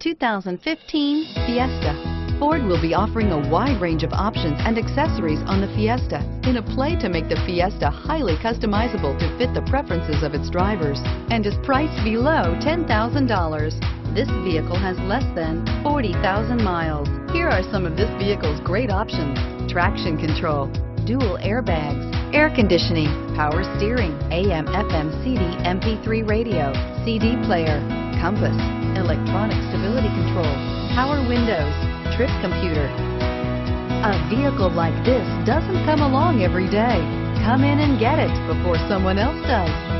2015 Fiesta. Ford will be offering a wide range of options and accessories on the Fiesta in a play to make the Fiesta highly customizable to fit the preferences of its drivers and is priced below $10,000. This vehicle has less than 40,000 miles. Here are some of this vehicle's great options. Traction control, dual airbags, air conditioning, power steering, AM, FM, CD, MP3 radio, CD player, compass, electronic stability control, power windows, trip computer. A vehicle like this doesn't come along every day. Come in and get it before someone else does.